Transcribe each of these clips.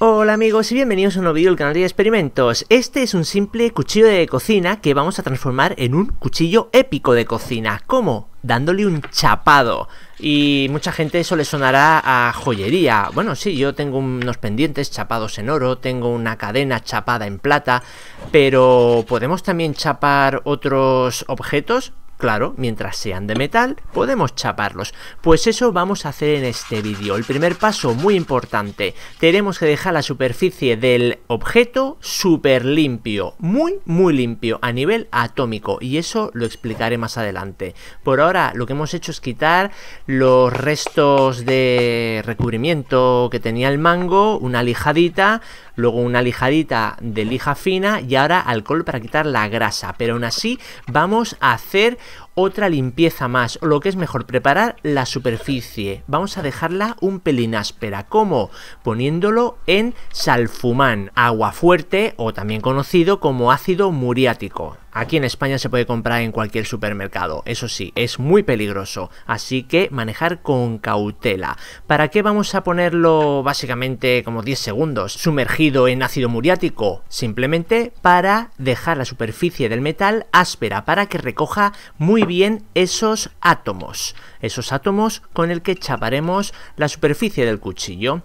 Hola amigos y bienvenidos a un nuevo vídeo del canal de experimentos. Este es un simple cuchillo de cocina que vamos a transformar en un cuchillo épico de cocina. ¿Cómo? Dándole un chapado. Y mucha gente eso le sonará a joyería. Bueno, sí, yo tengo unos pendientes chapados en oro, tengo una cadena chapada en plata, pero ¿podemos también chapar otros objetos? Claro, mientras sean de metal, podemos chaparlos. Pues eso vamos a hacer en este vídeo. El primer paso, muy importante, tenemos que dejar la superficie del objeto súper limpio, muy, muy limpio, a nivel atómico. Y eso lo explicaré más adelante. Por ahora, lo que hemos hecho es quitar los restos de recubrimiento que tenía el mango, una lijadita, luego una lijadita de lija fina y ahora alcohol para quitar la grasa. Pero aún así vamos a hacer otra limpieza más, o lo que es mejor, preparar la superficie. Vamos a dejarla un pelín áspera. ¿Cómo? Poniéndolo en salfumán, agua fuerte o también conocido como ácido muriático. Aquí en España se puede comprar en cualquier supermercado, eso sí, es muy peligroso, así que manejar con cautela. ¿Para qué vamos a ponerlo básicamente como 10 segundos sumergido en ácido muriático? Simplemente para dejar la superficie del metal áspera, para que recoja muy bien esos átomos, esos átomos con el que chaparemos la superficie del cuchillo.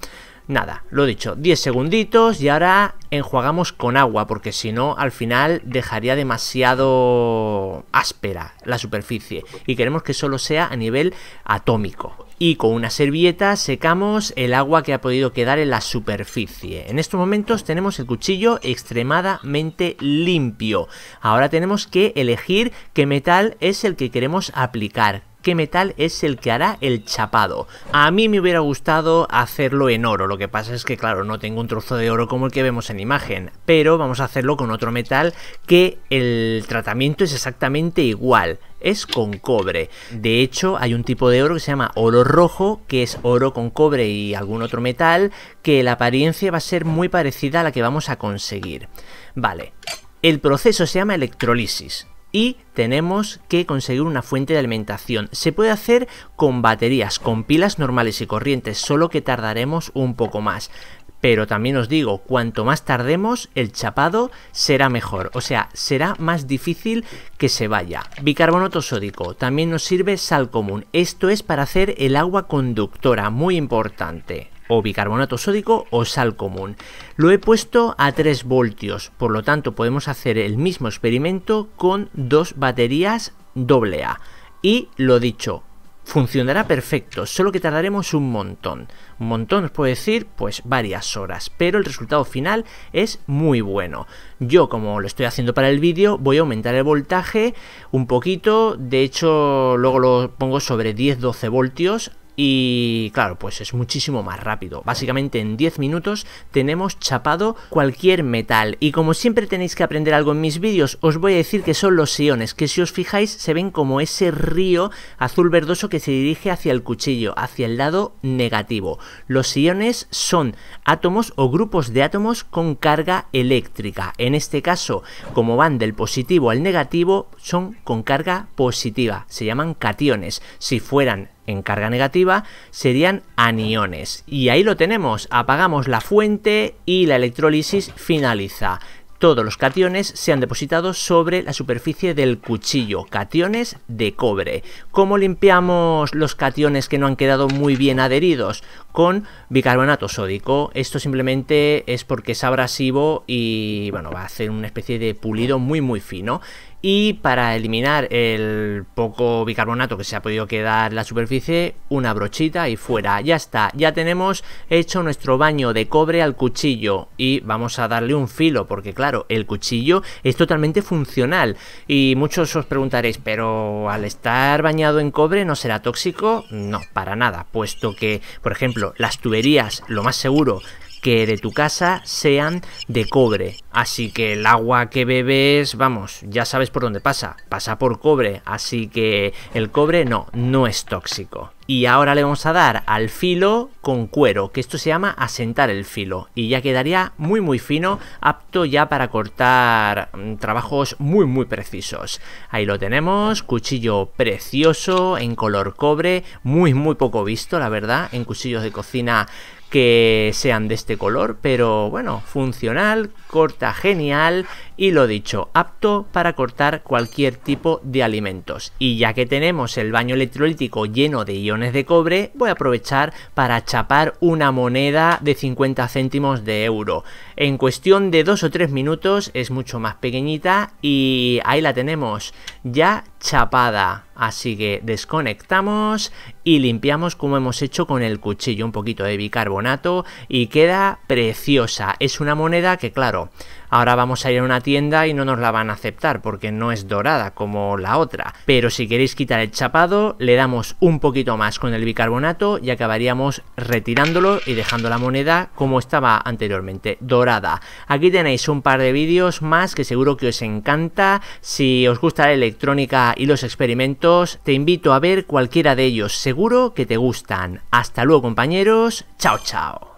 Nada, lo dicho, 10 segunditos y ahora enjuagamos con agua porque si no al final dejaría demasiado áspera la superficie y queremos que solo sea a nivel atómico. Y con una servilleta secamos el agua que ha podido quedar en la superficie. En estos momentos tenemos el cuchillo extremadamente limpio. Ahora tenemos que elegir qué metal es el que queremos aplicar qué metal es el que hará el chapado. A mí me hubiera gustado hacerlo en oro, lo que pasa es que claro, no tengo un trozo de oro como el que vemos en imagen, pero vamos a hacerlo con otro metal que el tratamiento es exactamente igual es con cobre. De hecho, hay un tipo de oro que se llama oro rojo, que es oro con cobre y algún otro metal, que la apariencia va a ser muy parecida a la que vamos a conseguir. Vale, el proceso se llama electrolisis y tenemos que conseguir una fuente de alimentación. Se puede hacer con baterías, con pilas normales y corrientes, solo que tardaremos un poco más. Pero también os digo, cuanto más tardemos, el chapado será mejor, o sea, será más difícil que se vaya. Bicarbonato sódico, también nos sirve sal común. Esto es para hacer el agua conductora, muy importante o bicarbonato sódico o sal común. Lo he puesto a 3 voltios, por lo tanto podemos hacer el mismo experimento con dos baterías AA. Y lo dicho, funcionará perfecto, solo que tardaremos un montón. Un montón os puedo decir, pues varias horas, pero el resultado final es muy bueno. Yo, como lo estoy haciendo para el vídeo, voy a aumentar el voltaje un poquito, de hecho luego lo pongo sobre 10-12 voltios y claro, pues es muchísimo más rápido. Básicamente en 10 minutos tenemos chapado cualquier metal. Y como siempre tenéis que aprender algo en mis vídeos, os voy a decir que son los iones, que si os fijáis se ven como ese río azul verdoso que se dirige hacia el cuchillo, hacia el lado negativo. Los iones son átomos o grupos de átomos con carga eléctrica. En este caso, como van del positivo al negativo, son con carga positiva. Se llaman cationes. Si fueran en carga negativa serían aniones. Y ahí lo tenemos, apagamos la fuente y la electrólisis finaliza. Todos los cationes se han depositado sobre la superficie del cuchillo, cationes de cobre. ¿Cómo limpiamos los cationes que no han quedado muy bien adheridos? Con bicarbonato sódico. Esto simplemente es porque es abrasivo y bueno, va a hacer una especie de pulido muy muy fino y para eliminar el poco bicarbonato que se ha podido quedar en la superficie, una brochita y fuera. Ya está, ya tenemos hecho nuestro baño de cobre al cuchillo y vamos a darle un filo porque claro, el cuchillo es totalmente funcional y muchos os preguntaréis, pero al estar bañado en cobre no será tóxico? No, para nada, puesto que, por ejemplo, las tuberías, lo más seguro que de tu casa sean de cobre. Así que el agua que bebes, vamos, ya sabes por dónde pasa. Pasa por cobre. Así que el cobre no, no es tóxico. Y ahora le vamos a dar al filo con cuero, que esto se llama asentar el filo. Y ya quedaría muy muy fino, apto ya para cortar mm, trabajos muy muy precisos. Ahí lo tenemos, cuchillo precioso en color cobre, muy muy poco visto la verdad, en cuchillos de cocina que sean de este color, pero bueno, funcional, corta genial y lo dicho, apto para cortar cualquier tipo de alimentos. Y ya que tenemos el baño electrolítico lleno de iones de cobre, voy a aprovechar para chapar una moneda de 50 céntimos de euro. En cuestión de dos o tres minutos es mucho más pequeñita y ahí la tenemos ya chapada. Así que desconectamos y limpiamos como hemos hecho con el cuchillo, un poquito de bicarbonato y queda preciosa. Es una moneda que claro, ahora vamos a ir a una tienda y no nos la van a aceptar porque no es dorada como la otra. Pero si queréis quitar el chapado, le damos un poquito más con el bicarbonato y acabaríamos retirándolo y dejando la moneda como estaba anteriormente, dorada. Aquí tenéis un par de vídeos más que seguro que os encanta. Si os gusta la electrónica y los experimentos, te invito a ver cualquiera de ellos, seguro que te gustan. Hasta luego compañeros, chao chao.